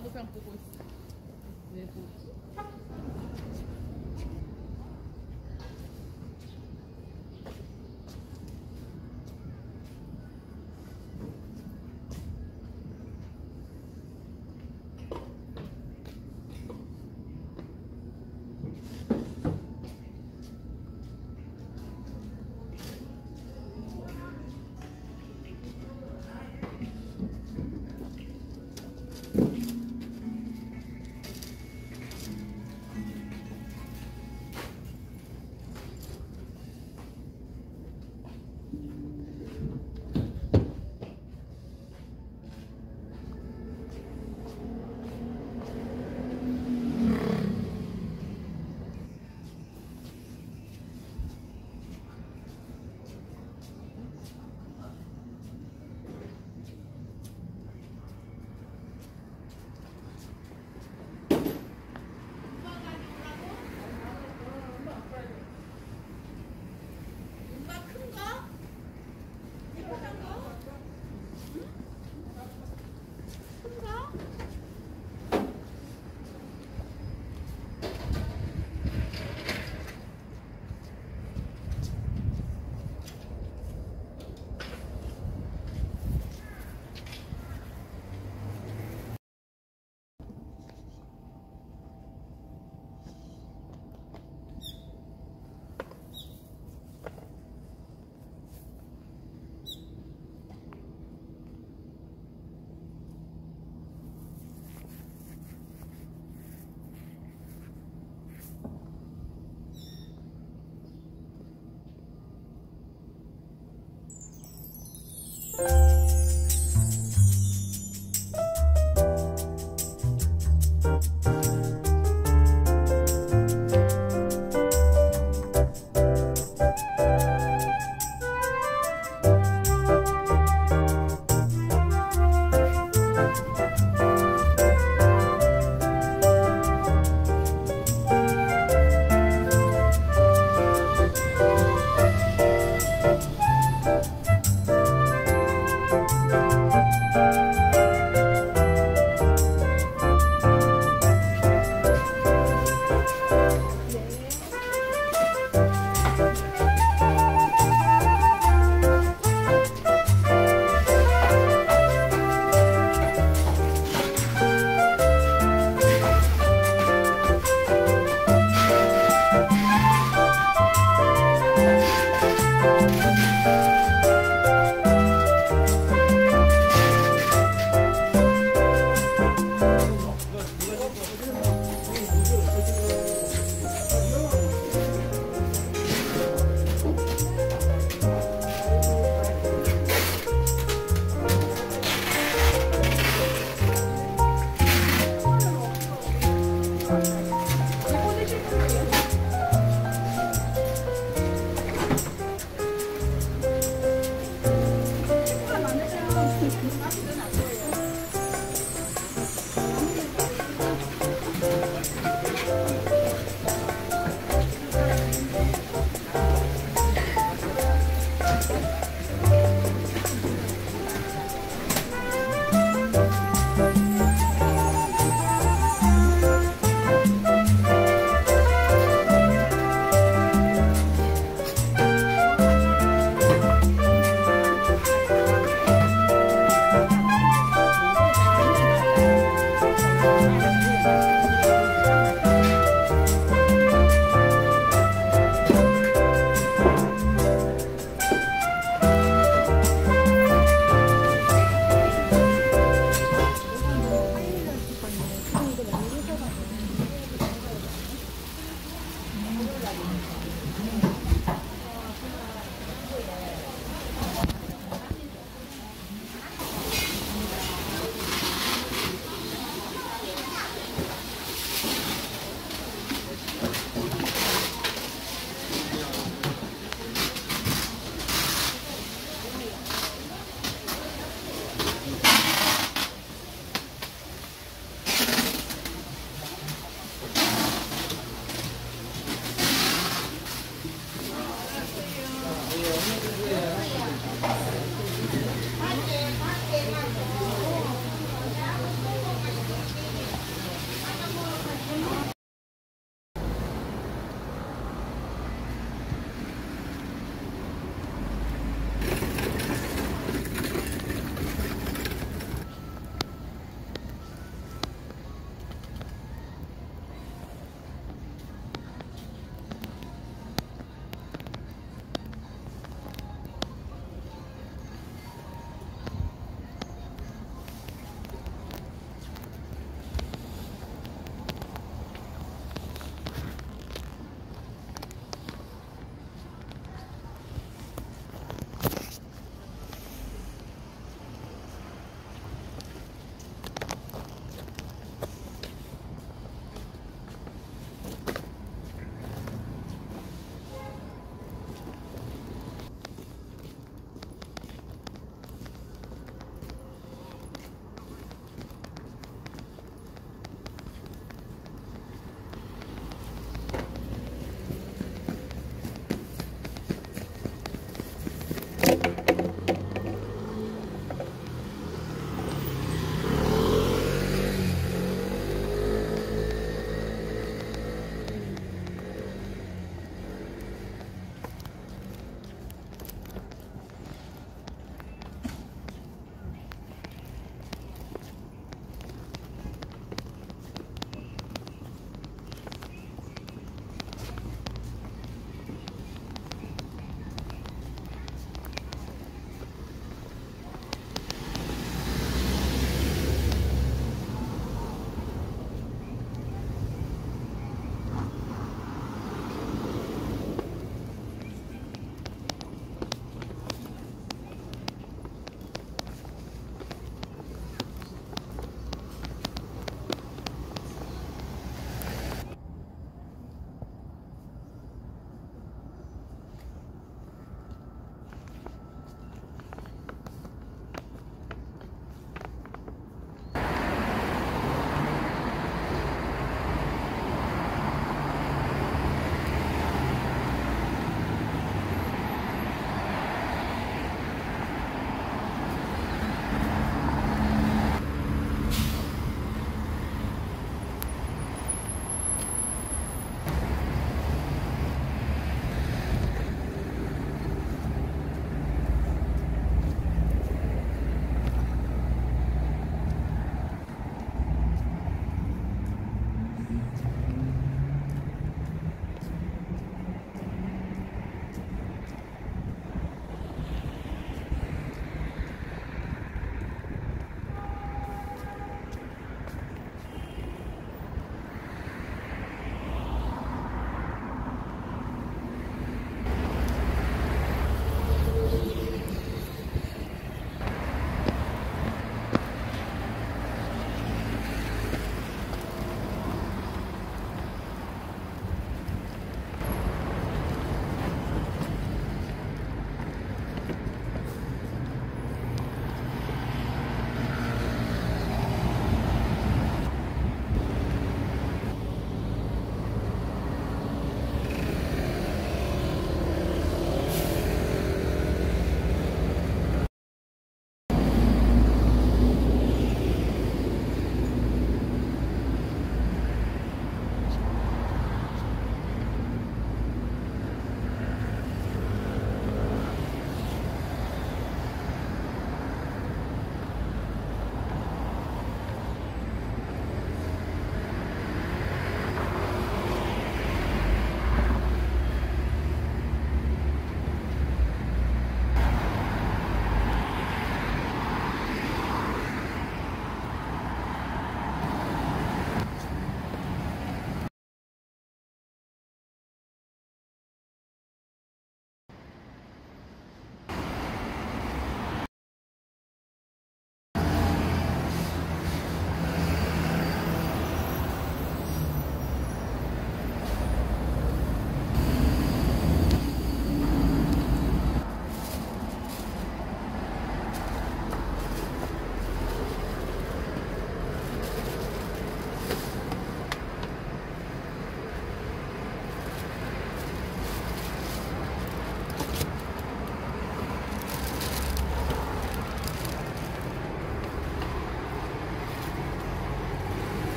vou comprar um pouco.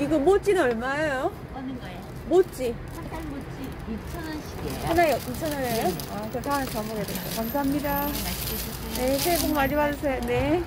이거 모찌는 얼마예요? 어느 거예요? 모찌. 한달 모찌 2,000원씩이에요. 하나에 2,000원이에요? 아, 저 다음에 가보겠습니다. 감사합니다. 맛있게 드세요. 네, 새해 복 많이 받으세요. 네.